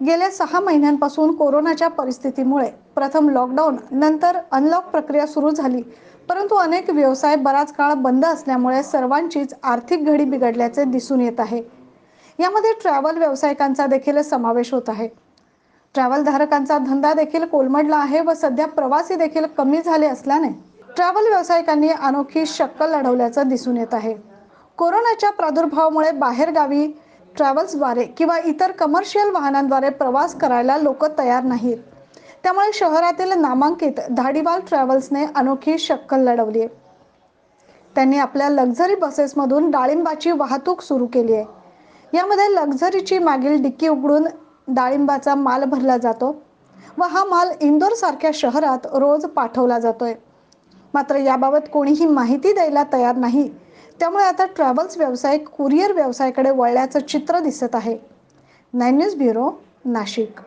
गेल्या सहा महिन्यांपासून कोरोनाच्या परिस्थितीमुळे प्रथम लॉकडाऊन नंतर अनलॉक प्रक्रिया सुरू झाली. परंतु अनेक व्यवसाय बराच काळ बंद असल्यामुळे सर्वांचीच आर्थिक घडी बिघडल्याचे दिसून येत आहे. यामध्ये ट्रॅव्हल व्यावसायिकांचा देखील समावेश होत आहे. ट्रॅव्हल धारकांचा धंदा देखील कोलमडला आहे व सध्या प्रवासी देखील कमी झाले असल्याने ट्रॅव्हल व्यावसायिकांनी अनोखी शक्कल लढवल्याचं दिसून येत आहे. कोरोनाच्या प्रादुर्भावामुळे बाहेरगावी ट्रॅव्हल्सद्वारे किंवा इतर कमर्शियल वाहनांद्वारे प्रवास करायला लोक तयार नाहीत. त्यामुळे शहरातील नामांकित धाडीवाल ट्रॅव्हल्सने अनोखी शक्कल लढवली आहे. त्यांनी आपल्या लक्झरी बसेसमधून डाळिंबाची वाहतूक सुरू केली आहे. यामध्ये लक्झरीची मागील डिक्की उघडून डाळिंबाचा माल भरला जातो व हा माल इंदोरसारख्या शहरात रोज पाठवला जातोय. मात्र याबाबत कोणीही माहिती द्यायला तयार नाही. त्यामुळे आता ट्रॅव्हल्स व्यवसाय कुरिअर व्यवसायाकडे वळल्याचं चित्र दिसत आहे. Nine news bureau Nashik.